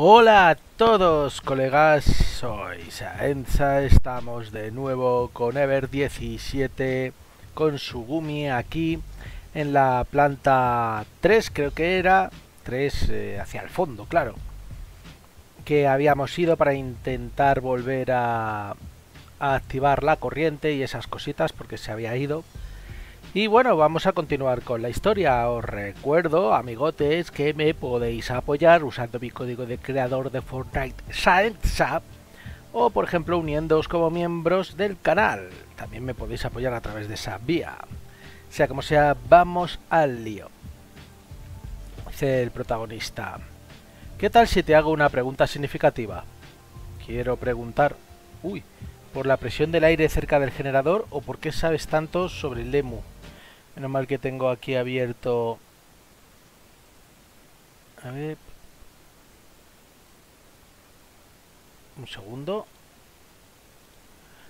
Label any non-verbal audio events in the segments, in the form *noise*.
Hola a todos colegas, soy Saenza, estamos de nuevo con Ever 17 con Sugumi aquí en la planta 3 creo que era, 3 eh, hacia el fondo, claro, que habíamos ido para intentar volver a, a activar la corriente y esas cositas porque se había ido. Y bueno, vamos a continuar con la historia. Os recuerdo, amigotes, que me podéis apoyar usando mi código de creador de Fortnite Saenza o por ejemplo uniéndoos como miembros del canal. También me podéis apoyar a través de esa vía. Sea como sea, vamos al lío. Dice el protagonista. ¿Qué tal si te hago una pregunta significativa? Quiero preguntar... Uy, ¿por la presión del aire cerca del generador o por qué sabes tanto sobre el Lemu? Menos mal que tengo aquí abierto... A ver... Un segundo.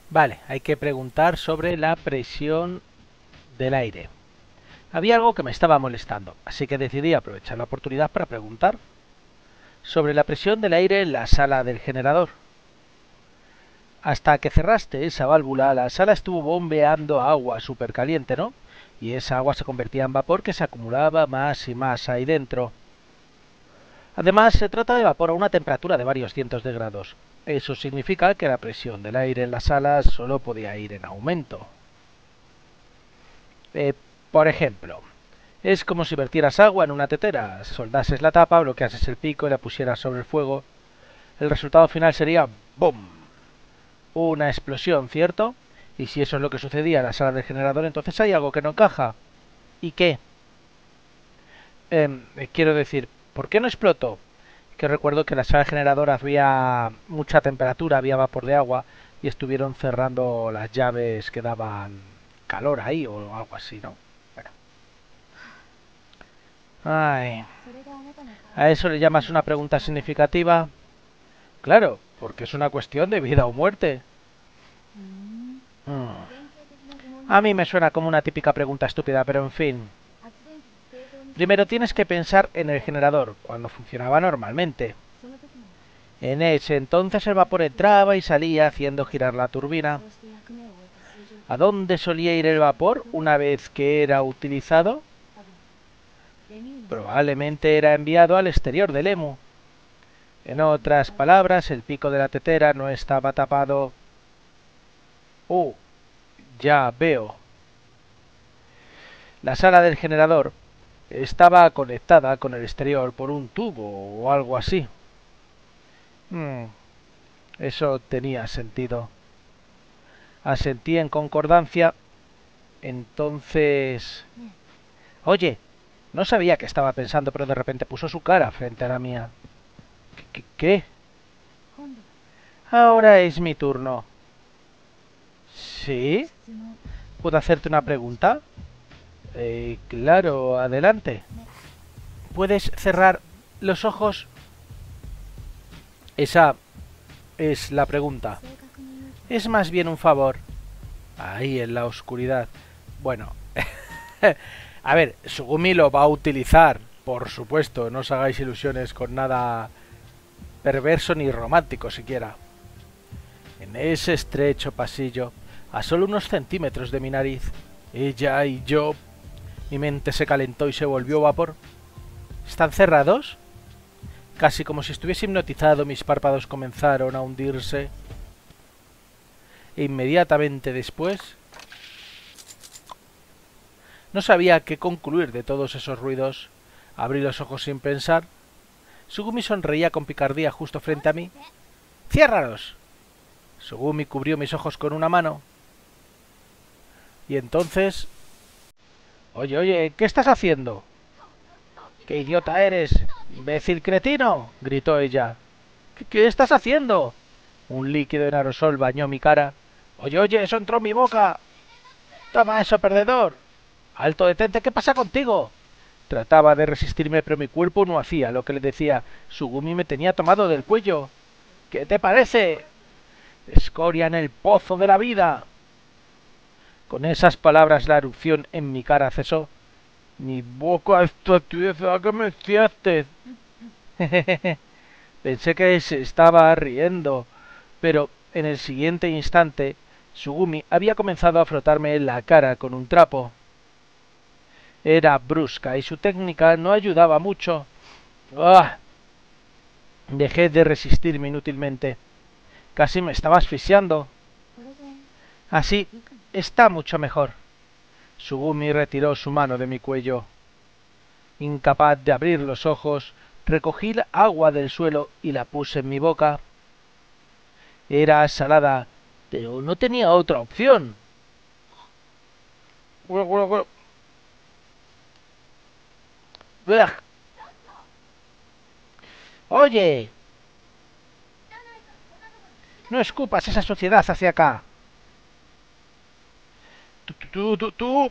Vale, hay que preguntar sobre la presión del aire. Había algo que me estaba molestando, así que decidí aprovechar la oportunidad para preguntar sobre la presión del aire en la sala del generador. Hasta que cerraste esa válvula, la sala estuvo bombeando agua súper caliente, ¿no? Y esa agua se convertía en vapor que se acumulaba más y más ahí dentro. Además, se trata de vapor a una temperatura de varios cientos de grados. Eso significa que la presión del aire en la sala solo podía ir en aumento. Eh, por ejemplo, es como si vertieras agua en una tetera, soldases la tapa, bloqueases el pico y la pusieras sobre el fuego. El resultado final sería ¡BOOM! Una explosión, ¿cierto? Y si eso es lo que sucedía en la sala del generador, entonces hay algo que no encaja. ¿Y qué? Eh, quiero decir, ¿por qué no explotó? Que recuerdo que en la sala del generador había mucha temperatura, había vapor de agua y estuvieron cerrando las llaves que daban calor ahí o algo así, ¿no? Ay. ¿A eso le llamas una pregunta significativa? Claro, porque es una cuestión de vida o muerte. Mm. A mí me suena como una típica pregunta estúpida, pero en fin. Primero tienes que pensar en el generador, cuando funcionaba normalmente. En ese entonces el vapor entraba y salía haciendo girar la turbina. ¿A dónde solía ir el vapor una vez que era utilizado? Probablemente era enviado al exterior del EMU. En otras palabras, el pico de la tetera no estaba tapado. Oh, ya veo. La sala del generador estaba conectada con el exterior por un tubo o algo así. Hmm, eso tenía sentido. Asentí en concordancia. Entonces... Oye, no sabía que estaba pensando, pero de repente puso su cara frente a la mía. ¿Qué? qué? Ahora es mi turno. ¿Sí? ¿Puedo hacerte una pregunta? Eh, claro, adelante. ¿Puedes cerrar los ojos? Esa es la pregunta. Es más bien un favor. Ahí en la oscuridad. Bueno. *laughs* a ver, Sugumi lo va a utilizar, por supuesto. No os hagáis ilusiones con nada perverso ni romántico siquiera. En ese estrecho pasillo, a solo unos centímetros de mi nariz, ella y yo... Mi mente se calentó y se volvió vapor. ¿Están cerrados? Casi como si estuviese hipnotizado, mis párpados comenzaron a hundirse. E inmediatamente después... No sabía qué concluir de todos esos ruidos. Abrí los ojos sin pensar. Sugumi sonreía con picardía justo frente a mí. ¡Ciérralos! Sugumi cubrió mis ojos con una mano. Y entonces... Oye, oye, ¿qué estás haciendo? ¡Qué idiota eres! ¡Imbécil cretino! gritó ella. ¿Qué, ¿Qué, estás haciendo? Un líquido en aerosol bañó mi cara. Oye, oye, eso entró en mi boca. Toma eso, perdedor. Alto, detente, ¿qué pasa contigo? Trataba de resistirme, pero mi cuerpo no hacía lo que le decía. Sugumi me tenía tomado del cuello. ¿Qué te parece? Escoria en el pozo de la vida. Con esas palabras la erupción en mi cara cesó. Mi boca está tiesa, que me sientes. *laughs* Pensé que se estaba riendo, pero en el siguiente instante Sugumi había comenzado a frotarme la cara con un trapo. Era brusca y su técnica no ayudaba mucho. ¡Ah! Dejé de resistirme inútilmente. Casi me estaba asfixiando. Así está mucho mejor. Sugumi retiró su mano de mi cuello. Incapaz de abrir los ojos, recogí la agua del suelo y la puse en mi boca. Era salada, pero no tenía otra opción. Oye, no escupas esa suciedad hacia acá. Tú, tú, tú.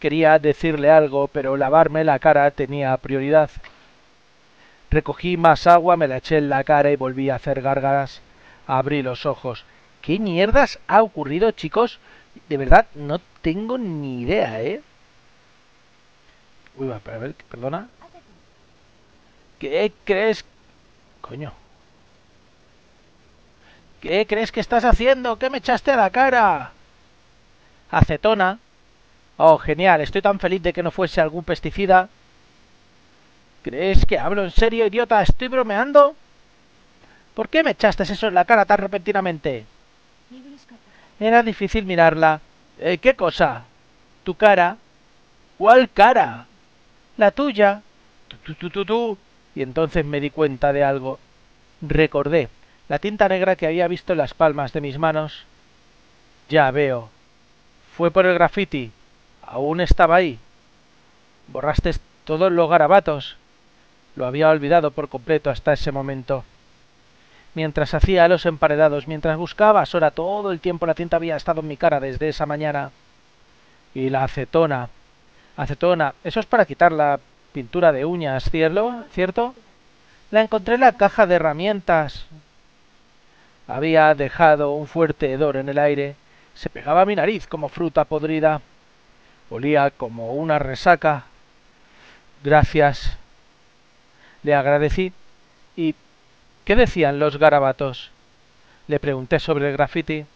Quería decirle algo, pero lavarme la cara tenía prioridad. Recogí más agua, me la eché en la cara y volví a hacer gárgaras. Abrí los ojos. ¿Qué mierdas ha ocurrido, chicos? De verdad, no tengo ni idea, ¿eh? Uy, a ver, perdona. ¿Qué crees? Coño. ¿Qué crees que estás haciendo? ¿Qué me echaste a la cara? Acetona. Oh, genial. Estoy tan feliz de que no fuese algún pesticida. ¿Crees que hablo en serio, idiota? ¿Estoy bromeando? ¿Por qué me echaste eso en la cara tan repentinamente? Era difícil mirarla. Eh, ¿Qué cosa? ¿Tu cara? ¿Cuál cara? La tuya. Y entonces me di cuenta de algo. Recordé la tinta negra que había visto en las palmas de mis manos. Ya veo. Fue por el graffiti. Aún estaba ahí. Borraste todos los garabatos. Lo había olvidado por completo hasta ese momento. Mientras hacía los emparedados, mientras buscaba a todo el tiempo la tinta había estado en mi cara desde esa mañana. Y la acetona. Acetona, eso es para quitar la pintura de uñas, ¿cierto? La encontré en la caja de herramientas. Había dejado un fuerte hedor en el aire. Se pegaba a mi nariz como fruta podrida. Olía como una resaca. Gracias. Le agradecí. ¿Y qué decían los garabatos? Le pregunté sobre el graffiti.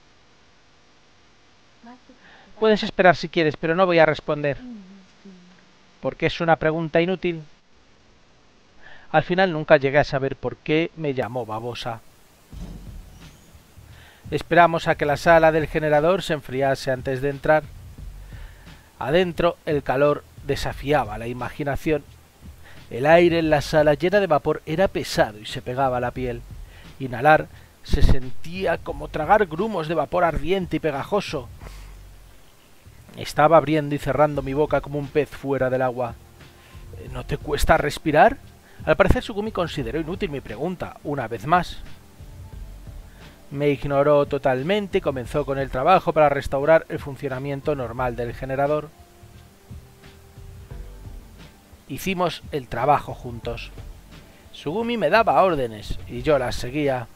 Puedes esperar si quieres, pero no voy a responder porque es una pregunta inútil. Al final nunca llegué a saber por qué me llamó babosa. Esperamos a que la sala del generador se enfriase antes de entrar. Adentro el calor desafiaba la imaginación. El aire en la sala llena de vapor era pesado y se pegaba a la piel. Inhalar se sentía como tragar grumos de vapor ardiente y pegajoso. Estaba abriendo y cerrando mi boca como un pez fuera del agua. ¿No te cuesta respirar? Al parecer Sugumi consideró inútil mi pregunta, una vez más. Me ignoró totalmente y comenzó con el trabajo para restaurar el funcionamiento normal del generador. Hicimos el trabajo juntos. Sugumi me daba órdenes y yo las seguía.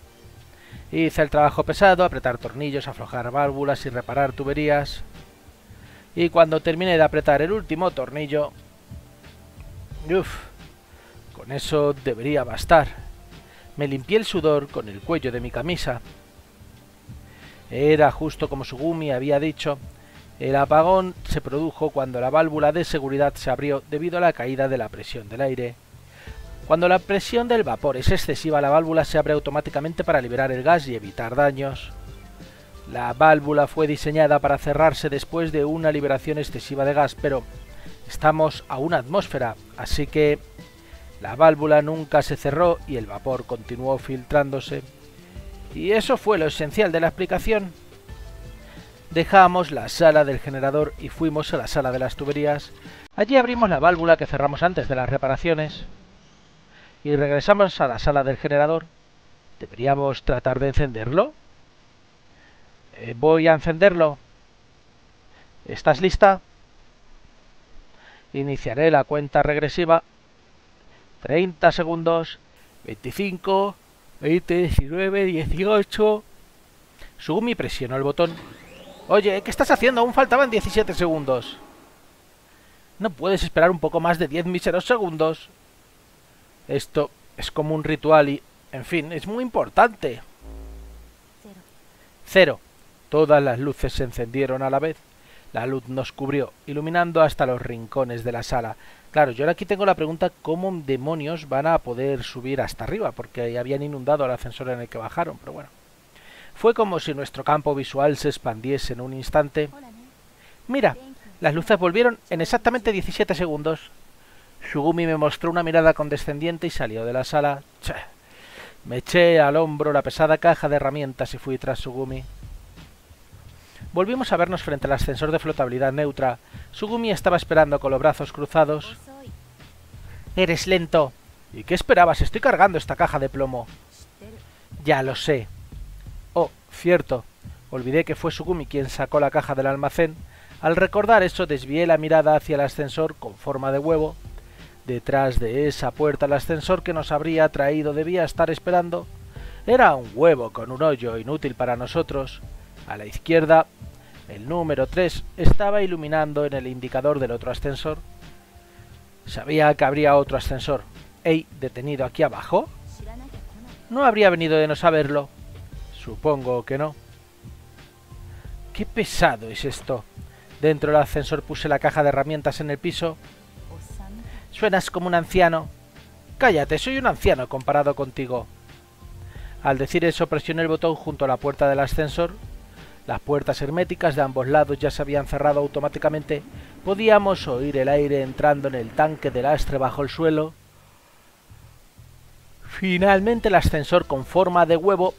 Hice el trabajo pesado, apretar tornillos, aflojar válvulas y reparar tuberías y cuando terminé de apretar el último tornillo... Uf, con eso debería bastar. Me limpié el sudor con el cuello de mi camisa. Era justo como Sugumi había dicho. El apagón se produjo cuando la válvula de seguridad se abrió debido a la caída de la presión del aire. Cuando la presión del vapor es excesiva, la válvula se abre automáticamente para liberar el gas y evitar daños. La válvula fue diseñada para cerrarse después de una liberación excesiva de gas, pero estamos a una atmósfera, así que la válvula nunca se cerró y el vapor continuó filtrándose. Y eso fue lo esencial de la explicación. Dejamos la sala del generador y fuimos a la sala de las tuberías. Allí abrimos la válvula que cerramos antes de las reparaciones. Y regresamos a la sala del generador. ¿Deberíamos tratar de encenderlo? Eh, voy a encenderlo. ¿Estás lista? Iniciaré la cuenta regresiva. 30 segundos. 25, 20, 19, 18. Sugumi presionó el botón. Oye, ¿qué estás haciendo? Aún faltaban 17 segundos. ¿No puedes esperar un poco más de 10 míseros segundos? Esto Es como un ritual y, en fin, es muy importante. Cero. Todas las luces se encendieron a la vez. La luz nos cubrió, iluminando hasta los rincones de la sala. Claro, yo ahora aquí tengo la pregunta cómo demonios van a poder subir hasta arriba, porque habían inundado el ascensor en el que bajaron, pero bueno. Fue como si nuestro campo visual se expandiese en un instante. Mira, las luces volvieron en exactamente 17 segundos. Shugumi me mostró una mirada condescendiente y salió de la sala. Me eché al hombro la pesada caja de herramientas y fui tras Sugumi. Volvimos a vernos frente al ascensor de flotabilidad neutra. Sugumi estaba esperando con los brazos cruzados. Eres lento. ¿Y qué esperabas? Estoy cargando esta caja de plomo. Ya lo sé. Oh, cierto. Olvidé que fue Sugumi quien sacó la caja del almacén. Al recordar eso desvié la mirada hacia el ascensor con forma de huevo. Detrás de esa puerta el ascensor que nos habría traído debía estar esperando. Era un huevo con un hoyo inútil para nosotros. A la izquierda el número 3 estaba iluminando en el indicador del otro ascensor. Sabía que habría otro ascensor. ¿Ey, detenido aquí abajo? No habría venido de no saberlo. Supongo que no. Qué pesado es esto. Dentro del ascensor puse la caja de herramientas en el piso. Suenas como un anciano. Cállate, soy un anciano comparado contigo. Al decir eso presioné el botón junto a la puerta del ascensor las puertas herméticas de ambos lados ya se habían cerrado automáticamente. Podíamos oír el aire entrando en el tanque del astre bajo el suelo. Finalmente el ascensor con forma de huevo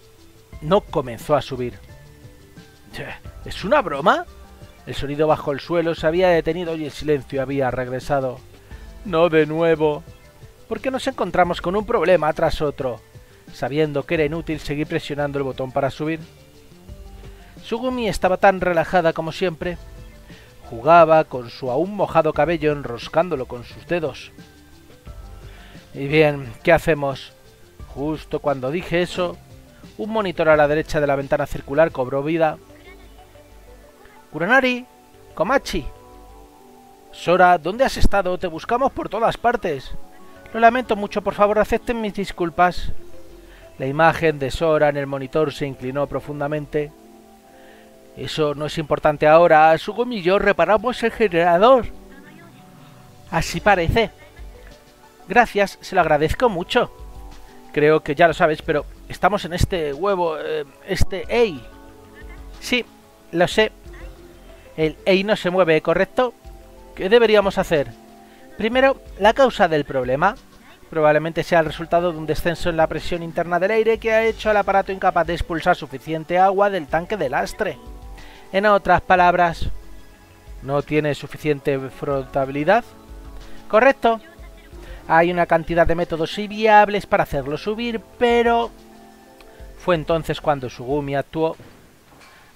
no comenzó a subir. ¿Es una broma? El sonido bajo el suelo se había detenido y el silencio había regresado. No de nuevo. ¿Por qué nos encontramos con un problema tras otro? Sabiendo que era inútil seguir presionando el botón para subir. Sugumi estaba tan relajada como siempre. Jugaba con su aún mojado cabello enroscándolo con sus dedos. Y bien, ¿qué hacemos? Justo cuando dije eso, un monitor a la derecha de la ventana circular cobró vida. Kuranari, Komachi. Sora, ¿dónde has estado? Te buscamos por todas partes. Lo lamento mucho, por favor acepten mis disculpas. La imagen de Sora en el monitor se inclinó profundamente. Eso no es importante ahora. Sugumi y reparamos el generador. Así parece. Gracias, se lo agradezco mucho. Creo que ya lo sabes, pero estamos en este huevo, eh, este EI. Sí, lo sé. El EI no se mueve, ¿correcto? ¿Qué deberíamos hacer? Primero, la causa del problema. Probablemente sea el resultado de un descenso en la presión interna del aire que ha hecho al aparato incapaz de expulsar suficiente agua del tanque de lastre. En otras palabras, no tiene suficiente flotabilidad. Correcto. Hay una cantidad de métodos y viables para hacerlo subir, pero... Fue entonces cuando Sugumi actuó.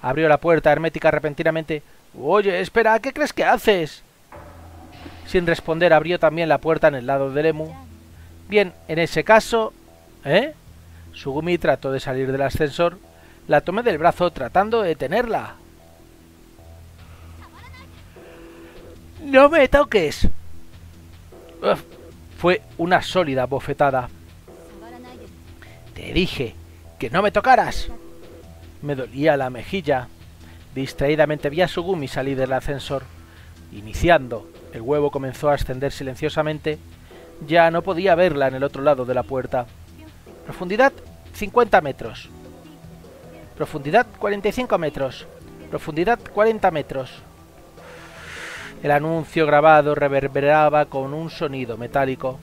Abrió la puerta hermética repentinamente. Oye, espera, ¿qué crees que haces? Sin responder, abrió también la puerta en el lado del Emu. Bien, en ese caso... ¿Eh? Sugumi trató de salir del ascensor. La tomé del brazo tratando de detenerla. ¡No me toques! fue una sólida bofetada. Te dije que no me tocaras. Me dolía la mejilla. Distraídamente vi a Sugumi salir del ascensor. Iniciando, el huevo comenzó a ascender silenciosamente. Ya no podía verla en el otro lado de la puerta. Profundidad 50 metros. Profundidad 45 metros. Profundidad 40 metros. El anuncio grabado reverberaba con un sonido metálico.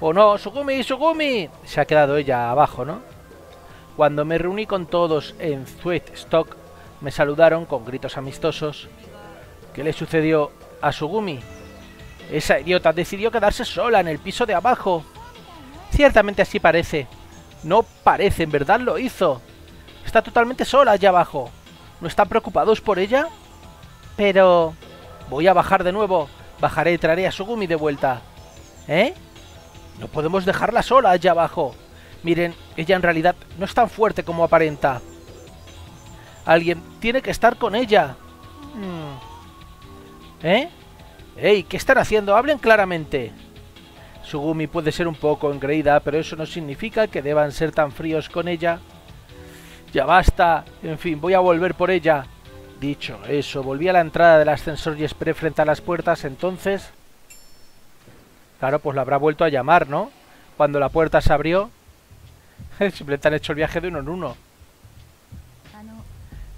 ¡Oh no! ¡Sugumi! ¡Sugumi! Se ha quedado ella abajo, ¿no? Cuando me reuní con todos en Stock, me saludaron con gritos amistosos. ¿Qué le sucedió a Sugumi? Esa idiota decidió quedarse sola en el piso de abajo. Ciertamente así parece. No parece, en verdad lo hizo. Está totalmente sola allá abajo. ¿No están preocupados por ella? Pero... Voy a bajar de nuevo. Bajaré y traeré a Sugumi de vuelta. ¿Eh? No podemos dejarla sola allá abajo. Miren, ella en realidad no es tan fuerte como aparenta. Alguien tiene que estar con ella. Hmm. ¿Eh? ¡Ey! ¿Qué están haciendo? ¡Hablen claramente! Sugumi puede ser un poco engreída, pero eso no significa que deban ser tan fríos con ella. Ya basta. En fin, voy a volver por ella. Dicho eso, volví a la entrada del ascensor y esperé frente a las puertas. Entonces... Claro, pues la habrá vuelto a llamar, ¿no? Cuando la puerta se abrió... *laughs* Simplemente han hecho el viaje de uno en uno.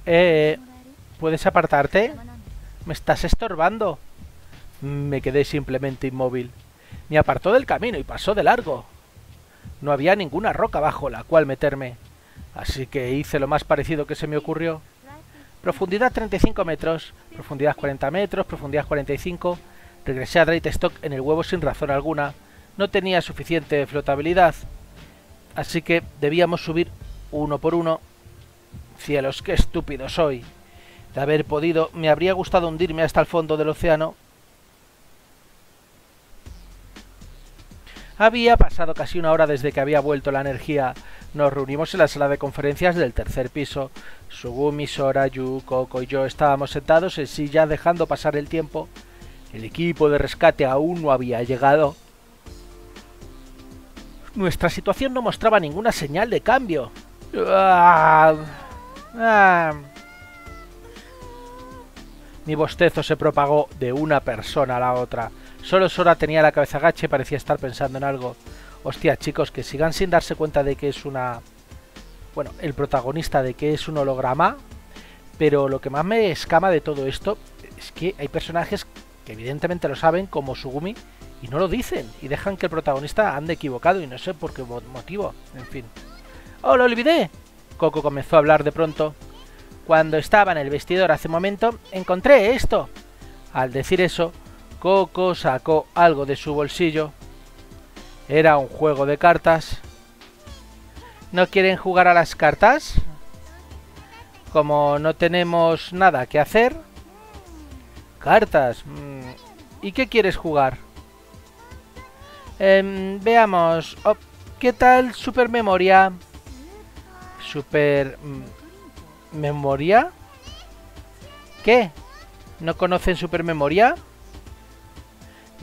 Eh, ¿Puedes apartarte? Me estás estorbando. Me quedé simplemente inmóvil. Me apartó del camino y pasó de largo. No había ninguna roca bajo la cual meterme, así que hice lo más parecido que se me ocurrió. Profundidad 35 metros, profundidad 40 metros, profundidad 45. Regresé a Stock en el huevo sin razón alguna. No tenía suficiente flotabilidad, así que debíamos subir uno por uno. Cielos, qué estúpido soy. De haber podido, me habría gustado hundirme hasta el fondo del océano Había pasado casi una hora desde que había vuelto la energía. Nos reunimos en la sala de conferencias del tercer piso. Sugumi, Sora, Yu, Koko y yo estábamos sentados en silla dejando pasar el tiempo. El equipo de rescate aún no había llegado. Nuestra situación no mostraba ninguna señal de cambio. Ah, ah. Mi bostezo se propagó de una persona a la otra. Solo Sora tenía la cabeza gacha y parecía estar pensando en algo. Hostia, chicos, que sigan sin darse cuenta de que es una... Bueno, el protagonista de que es un holograma. Pero lo que más me escama de todo esto es que hay personajes que evidentemente lo saben, como Sugumi, y no lo dicen. Y dejan que el protagonista ande equivocado y no sé por qué motivo. En fin. ¡Oh, lo olvidé! Coco comenzó a hablar de pronto. Cuando estaba en el vestidor hace un momento, encontré esto. Al decir eso, Coco sacó algo de su bolsillo. Era un juego de cartas. ¿No quieren jugar a las cartas? Como no tenemos nada que hacer. Cartas. Mm, ¿Y qué quieres jugar? Em, veamos. Oh, ¿Qué tal Super Memoria? Super... Mm, ¿Memoria? ¿Qué? ¿No conocen Super Memoria?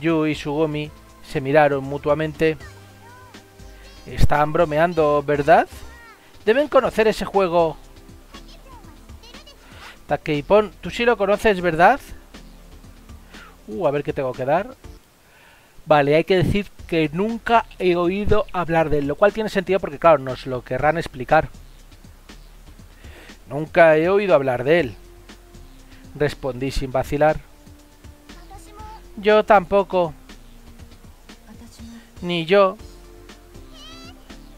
Yu y Sugumi se miraron mutuamente. Están bromeando, ¿verdad? Deben conocer ese juego. Takeipon, tú sí lo conoces, ¿verdad? Uh, a ver qué tengo que dar. Vale, hay que decir que nunca he oído hablar de él, lo cual tiene sentido porque, claro, nos lo querrán explicar. Nunca he oído hablar de él. Respondí sin vacilar. Yo tampoco. Ni yo.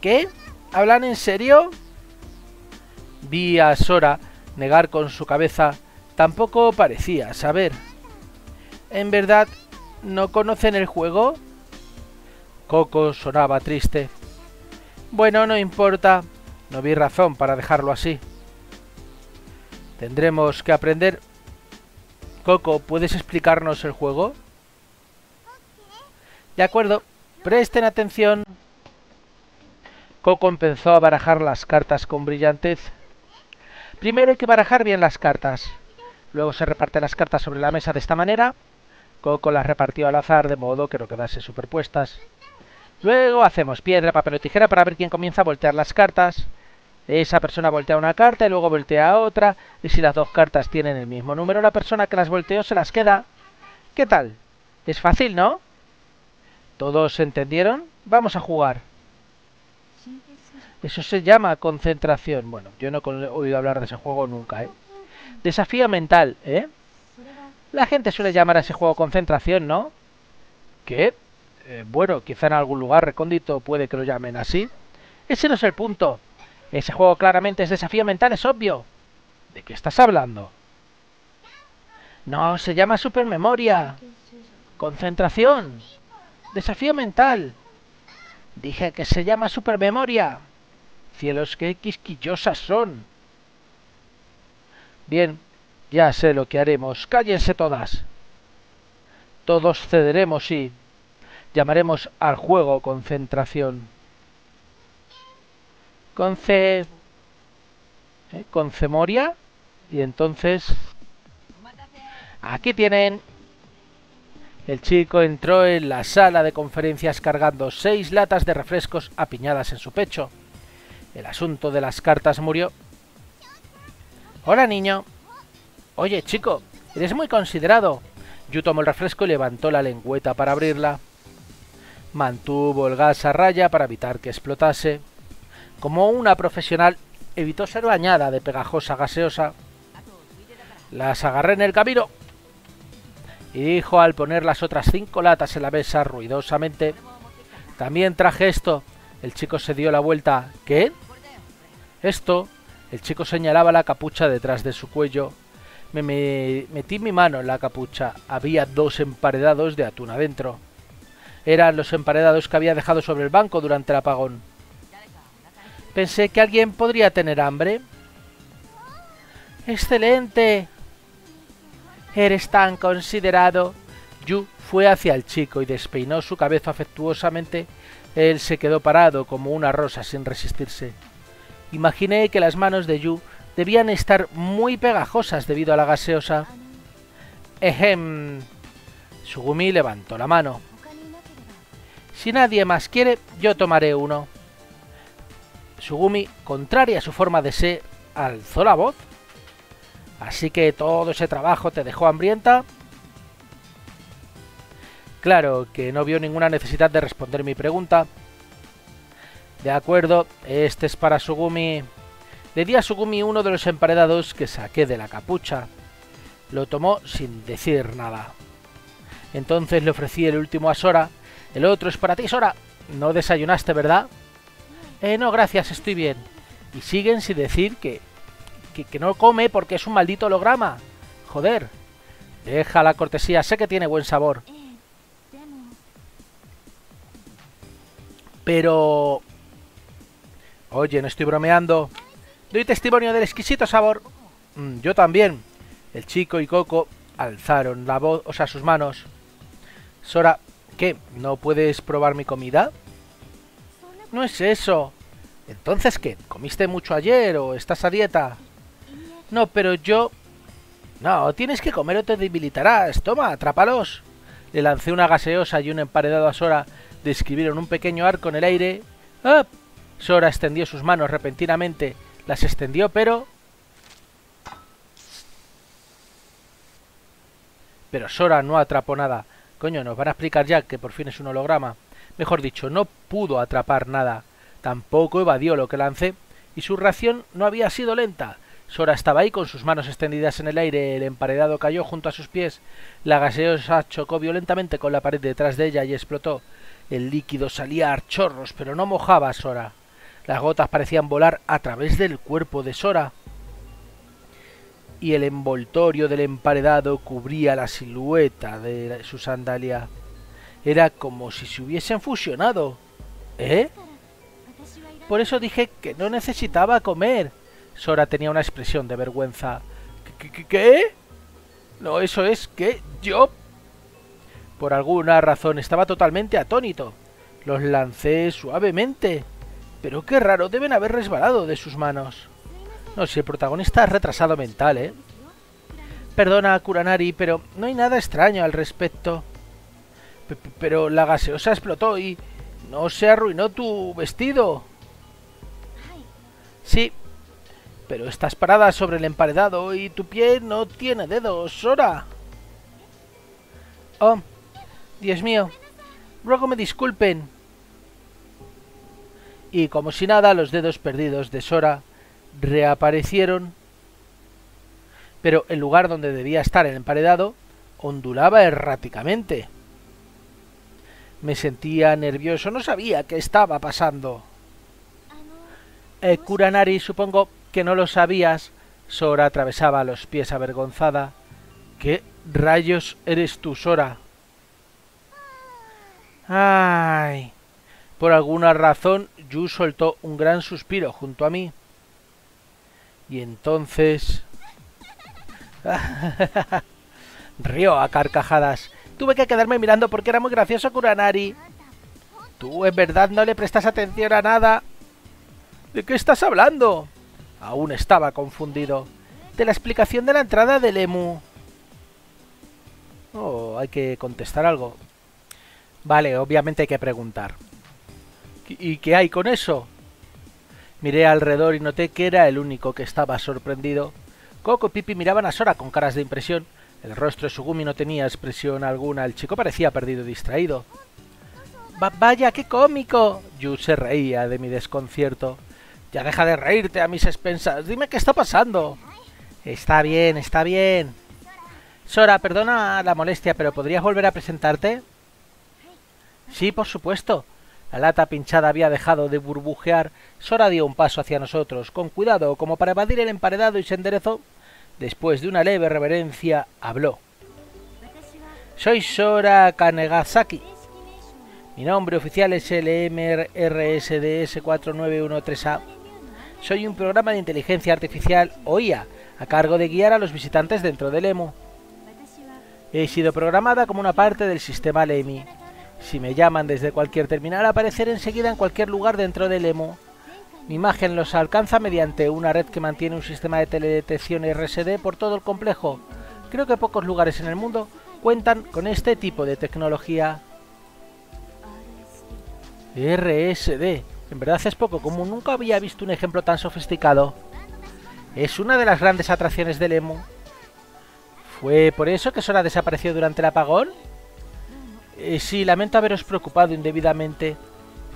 ¿Qué? ¿Hablan en serio? Vi a Sora negar con su cabeza. Tampoco parecía saber. ¿En verdad no conocen el juego? Coco sonaba triste. Bueno, no importa. No vi razón para dejarlo así. Tendremos que aprender. Coco, ¿puedes explicarnos el juego? De acuerdo, presten atención. Coco empezó a barajar las cartas con brillantez. Primero hay que barajar bien las cartas. Luego se reparten las cartas sobre la mesa de esta manera. Coco las repartió al azar de modo que no quedase superpuestas. Luego hacemos piedra, papel o tijera para ver quién comienza a voltear las cartas. Esa persona voltea una carta y luego voltea otra. Y si las dos cartas tienen el mismo número, la persona que las volteó se las queda. ¿Qué tal? Es fácil, ¿no? ¿Todos entendieron? Vamos a jugar. Eso se llama concentración. Bueno, yo no he oído hablar de ese juego nunca, ¿eh? Desafío mental, ¿eh? La gente suele llamar a ese juego concentración, ¿no? ¿Qué? Eh, bueno, quizá en algún lugar recóndito puede que lo llamen así. Ese no es el punto. Ese juego claramente es desafío mental, es obvio. ¿De qué estás hablando? No, se llama supermemoria. Concentración. Desafío mental. Dije que se llama supermemoria. Cielos, qué quisquillosas son. Bien, ya sé lo que haremos. Cállense todas. Todos cederemos y llamaremos al juego concentración. Conce... ¿eh? Concemoria. Y entonces... Aquí tienen El chico entró en la sala de conferencias cargando seis latas de refrescos apiñadas en su pecho. El asunto de las cartas murió. Hola, niño. Oye, chico, eres muy considerado. Yu tomó el refresco y levantó la lengüeta para abrirla. Mantuvo el gas a raya para evitar que explotase. Como una profesional, evitó ser bañada de pegajosa gaseosa. Las agarré en el camino. Y dijo al poner las otras cinco latas en la mesa ruidosamente. También traje esto. El chico se dio la vuelta. ¿Qué? Esto. El chico señalaba la capucha detrás de su cuello. Me, metí mi mano en la capucha. Había dos emparedados de atún adentro. Eran los emparedados que había dejado sobre el banco durante el apagón. Pensé que alguien podría tener hambre. ¡Excelente! Eres tan considerado. Yu fue hacia el chico y despeinó su cabeza afectuosamente. Él se quedó parado como una rosa sin resistirse. Imaginé que las manos de Yu debían estar muy pegajosas debido a la gaseosa. Ejem. Sugumi levantó la mano. Si nadie más quiere, yo tomaré uno. Sugumi, contraria a su forma de ser, alzó la voz. Así que todo ese trabajo te dejó hambrienta. Claro que no vio ninguna necesidad de responder mi pregunta. De acuerdo, este es para Sugumi. Le di a Sugumi uno de los emparedados que saqué de la capucha. Lo tomó sin decir nada. Entonces le ofrecí el último a Sora. El otro es para ti, Sora. No desayunaste, ¿verdad? Eh, no, gracias, estoy bien. Y siguen sin decir que que, no come porque es un maldito holograma. Joder. Deja la cortesía, sé que tiene buen sabor. Pero... Oye, no estoy bromeando. Doy testimonio del exquisito sabor. Mm, yo también. El chico y Coco alzaron la voz, o sea, sus manos. Sora, ¿qué? ¿No puedes probar mi comida? No es eso. Entonces, ¿qué? ¿Comiste mucho ayer o estás a dieta? No, pero yo... No, tienes que comer o te debilitarás. Toma, atrápalos. Le lancé una gaseosa y un emparedado a Sora. Describieron un pequeño arco en el aire. ¡Ah! Sora extendió sus manos repentinamente. Las extendió, pero... Pero Sora no atrapó nada. Coño, nos van a explicar ya que por fin es un holograma. Mejor dicho, no pudo atrapar nada. Tampoco evadió lo que lancé. Y su reacción no había sido lenta. Sora estaba ahí con sus manos extendidas en el aire, el emparedado cayó junto a sus pies, la gaseosa chocó violentamente con la pared detrás de ella y explotó. El líquido salía a chorros, pero no mojaba a Sora. Las gotas parecían volar a través del cuerpo de Sora. Y el envoltorio del emparedado cubría la silueta de su sandalia. Era como si se hubiesen fusionado. ¿Eh? Por eso dije que no necesitaba comer. Sora tenía una expresión de vergüenza. ¿Qué? No, eso es que yo... Por alguna razón estaba totalmente atónito. Los lancé suavemente. Pero qué raro, deben haber resbalado de sus manos. No sé, el protagonista es retrasado mental, ¿eh? Perdona, Kuranari, pero no hay nada extraño al respecto. pero la gaseosa explotó y... ¿No se arruinó tu vestido? Sí, pero estás parada sobre el emparedado y tu pie no tiene dedos, Sora. Oh, Dios mío, ruego me disculpen. Y como si nada, los dedos perdidos de Sora reaparecieron. Pero el lugar donde debía estar el emparedado ondulaba erráticamente. Me sentía nervioso, no sabía qué estaba pasando. Eh, Kuranari, supongo que no lo sabías. Sora atravesaba los pies avergonzada. ¿Qué rayos eres tú, Sora? Ay. Por alguna razón, Yu soltó un gran suspiro junto a mí. Y entonces... *laughs* Río a carcajadas. Tuve que quedarme mirando porque era muy gracioso Kuranari. Tú en verdad no le prestas atención a nada. ¿De qué estás hablando? Aún estaba confundido. De la explicación de la entrada del emu. ¿O hay que contestar algo? Vale, obviamente hay que preguntar. ¿Y qué hay con eso? Miré alrededor y noté que era el único que estaba sorprendido. Coco y Pipi miraban a Sora con caras de impresión. El rostro de Sugumi no tenía expresión alguna. El chico parecía perdido y distraído. ¡Vaya, qué cómico! Yu se reía de mi desconcierto. Ya deja de reírte a mis expensas. Dime qué está pasando. Está bien, está bien. Sora, perdona la molestia, pero ¿podrías volver a presentarte? Sí, por supuesto. La lata pinchada había dejado de burbujear. Sora dio un paso hacia nosotros, con cuidado, como para evadir el emparedado y se enderezó. Después de una leve reverencia, habló. Soy Sora Kanegasaki. Mi nombre oficial es LMRSDS4913A. Soy un programa de inteligencia artificial OIA, a cargo de guiar a los visitantes dentro del EMU. He sido programada como una parte del sistema LEMI. Si me llaman desde cualquier terminal, apareceré enseguida en cualquier lugar dentro del EMU. Mi imagen los alcanza mediante una red que mantiene un sistema de teledetección RSD por todo el complejo. Creo que pocos lugares en el mundo cuentan con este tipo de tecnología. RSD. En verdad es poco común, nunca había visto un ejemplo tan sofisticado. Es una de las grandes atracciones del EMU. ¿Fue por eso que Sora desapareció durante el apagón? Eh, sí, lamento haberos preocupado indebidamente.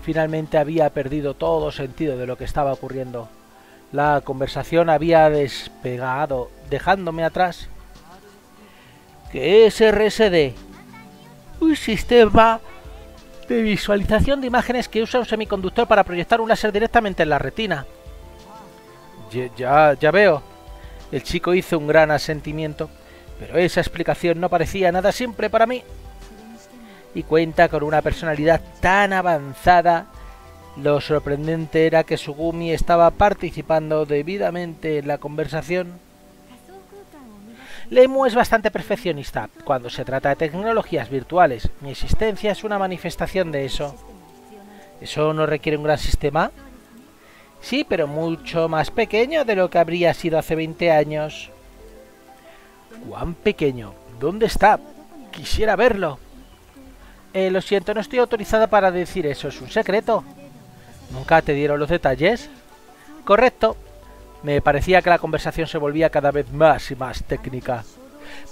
Finalmente había perdido todo sentido de lo que estaba ocurriendo. La conversación había despegado, dejándome atrás. ¿Qué es RSD? Un sistema de visualización de imágenes que usa un semiconductor para proyectar un láser directamente en la retina. Ya, ya, veo. El chico hizo un gran asentimiento, pero esa explicación no parecía nada simple para mí y cuenta con una personalidad tan avanzada, lo sorprendente era que Sugumi estaba participando debidamente en la conversación. Lemu es bastante perfeccionista cuando se trata de tecnologías virtuales. Mi existencia es una manifestación de eso. ¿Eso no requiere un gran sistema? Sí, pero mucho más pequeño de lo que habría sido hace 20 años. ¿Cuán pequeño? ¿Dónde está? Quisiera verlo. Eh, lo siento, no estoy autorizada para decir eso, es un secreto. ¿Nunca te dieron los detalles? Correcto. Me parecía que la conversación se volvía cada vez más y más técnica.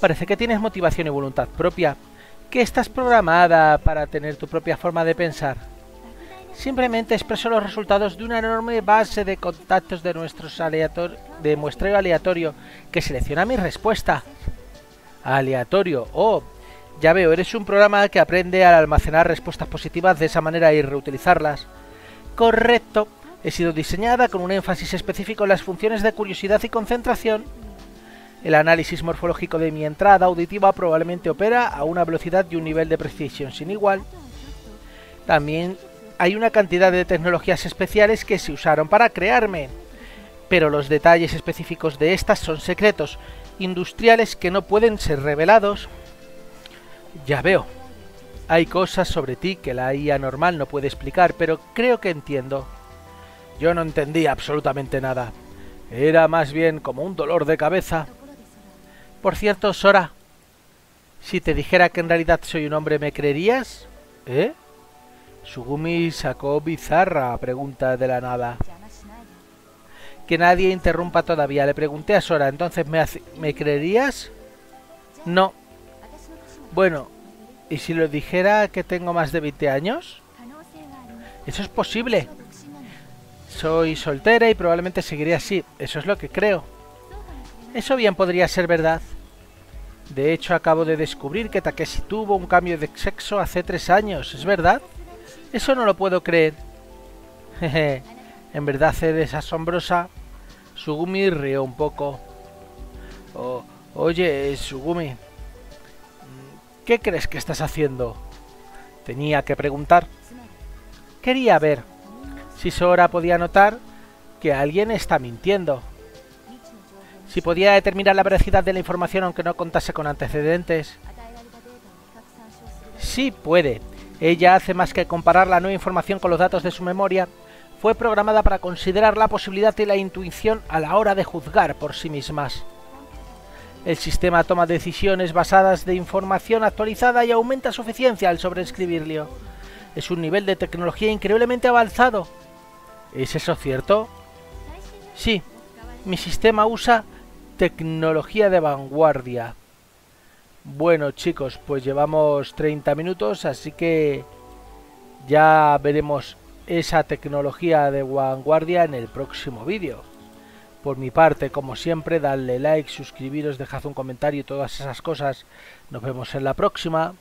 Parece que tienes motivación y voluntad propia, que estás programada para tener tu propia forma de pensar. Simplemente expreso los resultados de una enorme base de contactos de, nuestros de muestreo aleatorio que selecciona mi respuesta. Aleatorio. Oh, ya veo, eres un programa que aprende a almacenar respuestas positivas de esa manera y reutilizarlas. Correcto. He sido diseñada con un énfasis específico en las funciones de curiosidad y concentración. El análisis morfológico de mi entrada auditiva probablemente opera a una velocidad y un nivel de precisión sin igual. También hay una cantidad de tecnologías especiales que se usaron para crearme, pero los detalles específicos de estas son secretos industriales que no pueden ser revelados. Ya veo. Hay cosas sobre ti que la IA normal no puede explicar, pero creo que entiendo. Yo no entendía absolutamente nada. Era más bien como un dolor de cabeza. Por cierto, Sora, si te dijera que en realidad soy un hombre, ¿me creerías? ¿Eh? Sugumi sacó bizarra pregunta de la nada. Que nadie interrumpa todavía. Le pregunté a Sora, entonces ¿me, ¿me creerías? No, bueno, ¿y si lo dijera que tengo más de 20 años? Eso es posible. Soy soltera y probablemente seguiré así. Eso es lo que creo. Eso bien podría ser verdad. De hecho, acabo de descubrir que Takeshi tuvo un cambio de sexo hace tres años. ¿Es verdad? Eso no lo puedo creer. *laughs* Jeje, en verdad eres asombrosa. Sugumi rió un poco. Oye, Sugumi, ¿Qué crees que estás haciendo? Tenía que preguntar. Quería ver si Sora podía notar que alguien está mintiendo. Si podía determinar la veracidad de la información aunque no contase con antecedentes. Sí puede. Ella hace más que comparar la nueva información con los datos de su memoria. Fue programada para considerar la posibilidad y la intuición a la hora de juzgar por sí mismas. El sistema toma decisiones basadas de información actualizada y aumenta su eficiencia al sobreescribirlo. Es un nivel de tecnología increíblemente avanzado. ¿Es eso cierto? Sí, mi sistema usa tecnología de vanguardia. Bueno chicos, pues llevamos 30 minutos, así que ya veremos esa tecnología de vanguardia en el próximo vídeo. Por mi parte, como siempre, dadle like, suscribiros, dejad un comentario y todas esas cosas. Nos vemos en la próxima.